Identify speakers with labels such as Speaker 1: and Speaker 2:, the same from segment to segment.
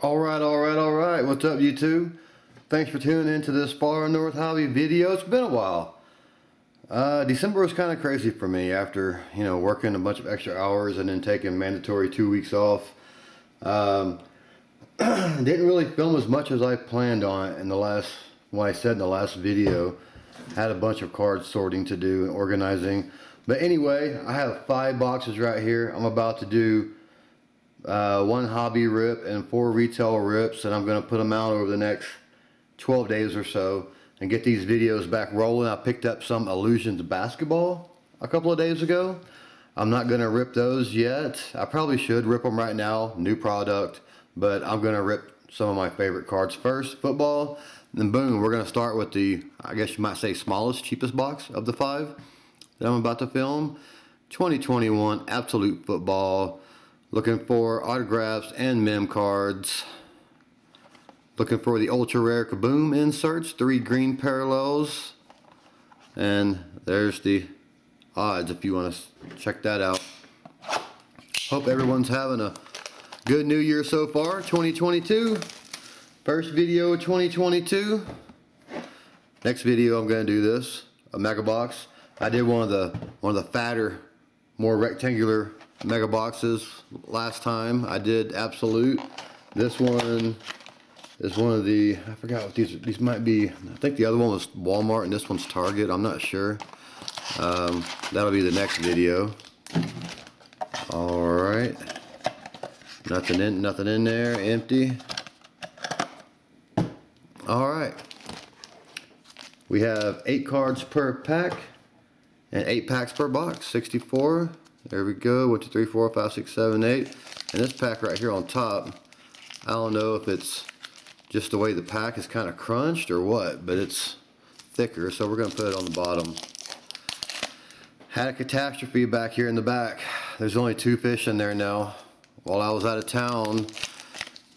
Speaker 1: All right, all right, all right. What's up, YouTube? Thanks for tuning in to this Far North Hobby video. It's been a while. Uh, December was kind of crazy for me after, you know, working a bunch of extra hours and then taking mandatory two weeks off. Um, didn't really film as much as I planned on in the last, what I said in the last video. Had a bunch of card sorting to do and organizing. But anyway, I have five boxes right here. I'm about to do uh, one hobby rip and four retail rips and I'm going to put them out over the next 12 days or so and get these videos back rolling. I picked up some Illusions basketball a couple of days ago. I'm not going to rip those yet. I probably should rip them right now, new product, but I'm going to rip some of my favorite cards first. Football, then boom, we're going to start with the, I guess you might say smallest, cheapest box of the five that I'm about to film. 2021 Absolute Football. Looking for autographs and mem cards. Looking for the ultra rare Kaboom inserts, three green parallels. And there's the odds if you want to check that out. Hope everyone's having a good new year so far, 2022. First video of 2022. Next video I'm going to do this, a mega box. I did one of the one of the fatter, more rectangular mega boxes last time. I did Absolute. This one is one of the, I forgot what these, these might be, I think the other one was Walmart and this one's Target, I'm not sure. Um, that'll be the next video. Alright. Nothing in, nothing in there, empty. Alright. We have eight cards per pack and eight packs per box, 64. There we go, one, two, three, four, five, six, seven, eight. And this pack right here on top, I don't know if it's just the way the pack is kind of crunched or what, but it's thicker, so we're gonna put it on the bottom. Had a catastrophe back here in the back. There's only two fish in there now. While I was out of town,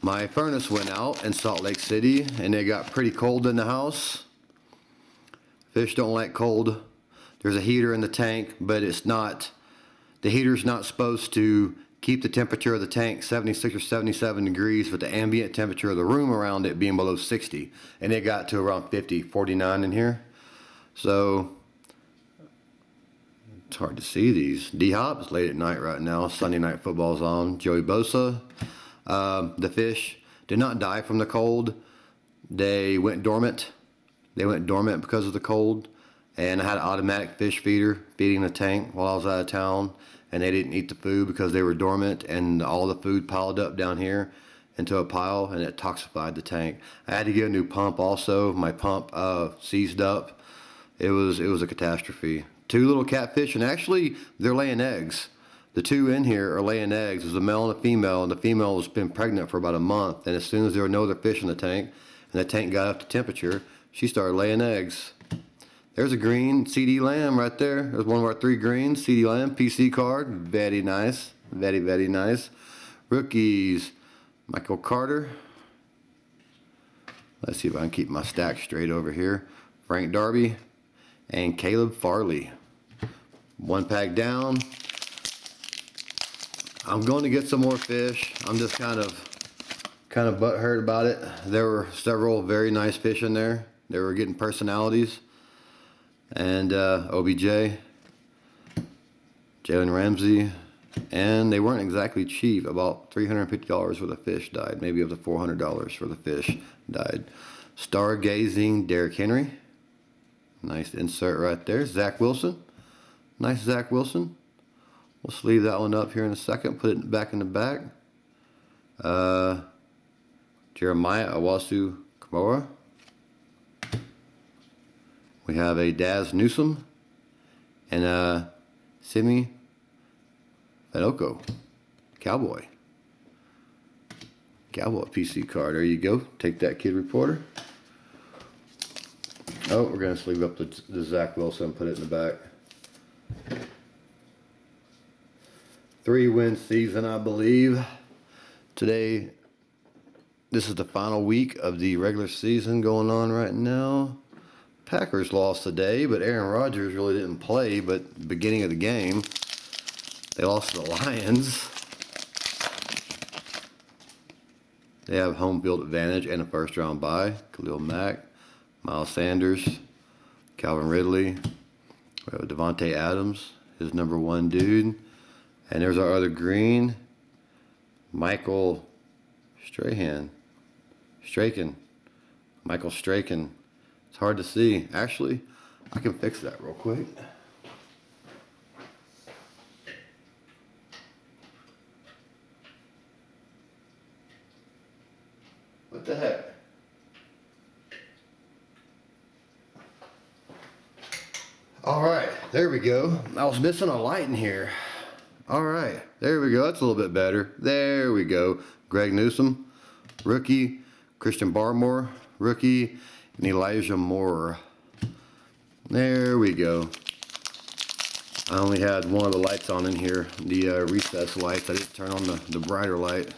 Speaker 1: my furnace went out in Salt Lake City and it got pretty cold in the house. Fish don't like cold. There's a heater in the tank, but it's not the heater's not supposed to keep the temperature of the tank 76 or 77 degrees with the ambient temperature of the room around it being below 60. And it got to around 50, 49 in here. So it's hard to see these. D-Hop is late at night right now. Sunday night football's on. Joey Bosa. Um, the fish did not die from the cold. They went dormant. They went dormant because of the cold and I had an automatic fish feeder feeding the tank while I was out of town and they didn't eat the food because they were dormant and all the food piled up down here into a pile and it toxified the tank. I had to get a new pump also. My pump uh, seized up. It was it was a catastrophe. Two little catfish and actually they're laying eggs. The two in here are laying eggs. There's a male and a female and the female has been pregnant for about a month and as soon as there were no other fish in the tank and the tank got up to temperature, she started laying eggs. There's a green CeeDee Lamb right there. There's one of our three greens. CeeDee Lamb, PC card. Very nice. Very, very nice. Rookies. Michael Carter. Let's see if I can keep my stack straight over here. Frank Darby. And Caleb Farley. One pack down. I'm going to get some more fish. I'm just kind of kind of butthurt about it. There were several very nice fish in there. They were getting personalities and uh, OBJ, Jalen Ramsey, and they weren't exactly cheap. About $350 for the fish died, maybe up to $400 for the fish died. Stargazing Derrick Henry. Nice insert right there. Zach Wilson. Nice Zach Wilson. We'll sleeve that one up here in a second. Put it back in the back. Uh, Jeremiah Owusu Koramoah. We have a Dazz Newsome and a Simi Fehoko. Cowboy. Cowboy PC card. There you go. Take that, Kid Reporter. Oh, we're going to sleeve up the, the Zach Wilson put it in the back. Three win season, I believe. Today, this is the final week of the regular season going on right now. Packers lost today, but Aaron Rodgers really didn't play. But beginning of the game, they lost to the Lions. They have home field advantage and a first round bye. Khalil Mack, Miles Sanders, Calvin Ridley, we have Davante Adams, his number one dude. And there's our other green, Michael Strahan. Straken. Michael Straken. Hard to see. Actually, I can fix that real quick. What the heck? All right, there we go. I was missing a light in here. All right, there we go. That's a little bit better. There we go. Greg Newsom, rookie. Christian Barmore, rookie. And Elijah Moore. There we go. I only had one of the lights on in here, the uh, recess lights. I didn't turn on the, the brighter light.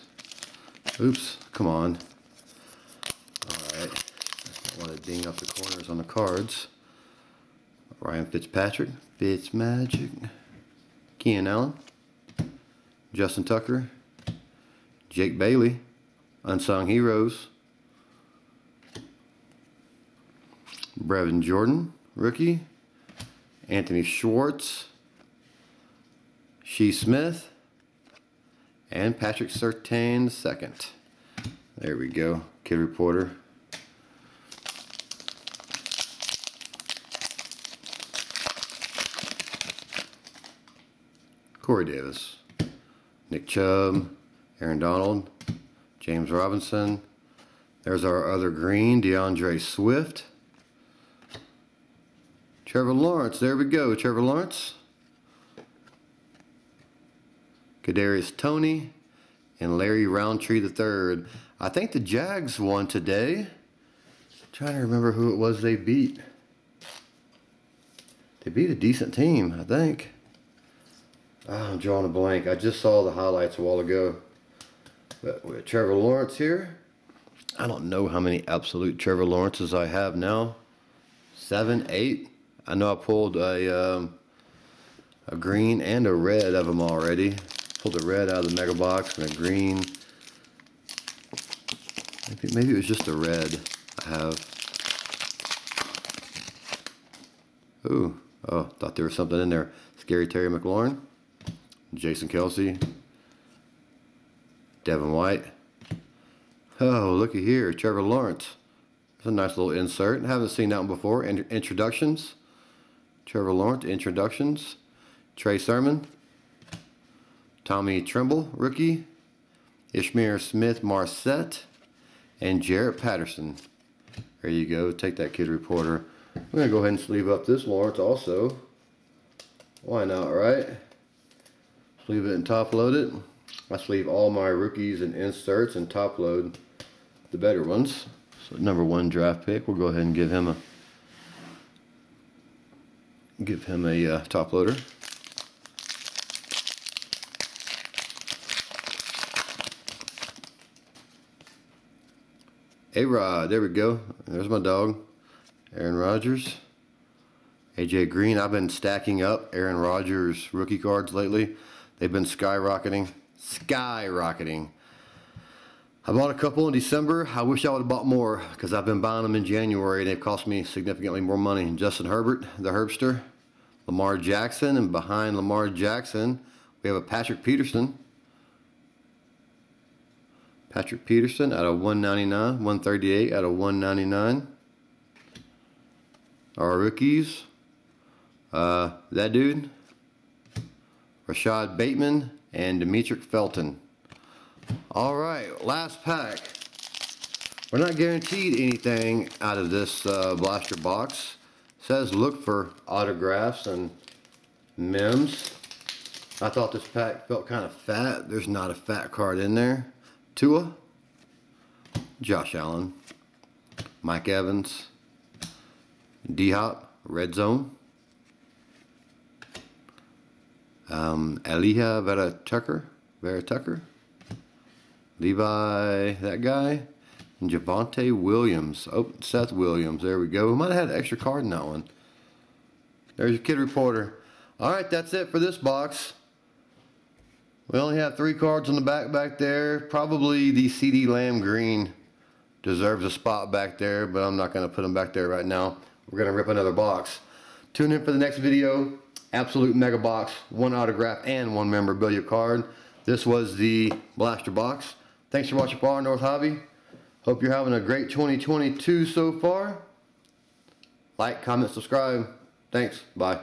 Speaker 1: Oops, come on. Alright, I want to ding up the corners on the cards. Ryan Fitzpatrick, Fitzmagic, Keenan Allen, Justin Tucker, Jake Bailey, Unsung Heroes, Brevin Jordan, rookie, Anthony Schwartz, Shi Smith, and Patrick Surtain second. There we go, Kid Reporter. Corey Davis, Nick Chubb, Aaron Donald, James Robinson. There's our other green, DeAndre Swift. Trevor Lawrence, there we go, Trevor Lawrence. Kadarius Toney and Larry Rountree III. I think the Jags won today. I'm trying to remember who it was they beat. They beat a decent team, I think. Oh, I'm drawing a blank. I just saw the highlights a while ago. But with Trevor Lawrence here, I don't know how many absolute Trevor Lawrences I have now. Seven, eight. I know I pulled a um, a green and a red of them already. Pulled a red out of the mega box and a green. Maybe, maybe it was just a red I have. Ooh, oh, thought there was something in there. Scary Terry McLaurin. Jason Kelce, Devin White. Oh, looky here, Trevor Lawrence. It's a nice little insert. I haven't seen that one before. In- introductions. Trevor Lawrence, introductions. Trey Sermon. Tommy Tremble, rookie. Ishmael Smith Marsette. And Jarrett Patterson. There you go. Take that kid reporter. I'm going to go ahead and sleeve up this Lawrence also. Why not, right? Sleeve it and top load it. I sleeve all my rookies and inserts and top load the better ones. So number one draft pick, we'll go ahead and give him a give him a uh, top loader. A-Rod, there we go. There's my dog. Aaron Rodgers. AJ Green, I've been stacking up Aaron Rodgers rookie cards lately. They've been skyrocketing, skyrocketing. I bought a couple in December. I wish I would have bought more because I've been buying them in January and they've cost me significantly more money. Justin Herbert, the Herbster, Lamar Jackson, and behind Lamar Jackson, we have a Patrick Peterson. Patrick Peterson out of 199, 138 out of 199. Our rookies, uh, that dude, Rashod Bateman, and Demetric Felton. All right, last pack. We're not guaranteed anything out of this uh, blaster box. It says look for autographs and mems. I thought this pack felt kind of fat. There's not a fat card in there. Tua, Josh Allen, Mike Evans, D-Hop, Red Zone, um, Alijah Vera Tucker, Vera Tucker, Levi, that guy, and Javonte Williams. Oh, Seth Williams. There we go. We might have had an extra card in that one. There's your kid reporter. All right, that's it for this box. We only have three cards on the back back there. Probably the CeeDee Lamb Green deserves a spot back there, but I'm not going to put him back there right now. We're going to rip another box. Tune in for the next video. Absolute mega box, one autograph and one memorabilia card. This was the blaster box. Thanks for watching Far North Hobby. Hope you're having a great 2022 so far. Like, comment, subscribe. Thanks. Bye.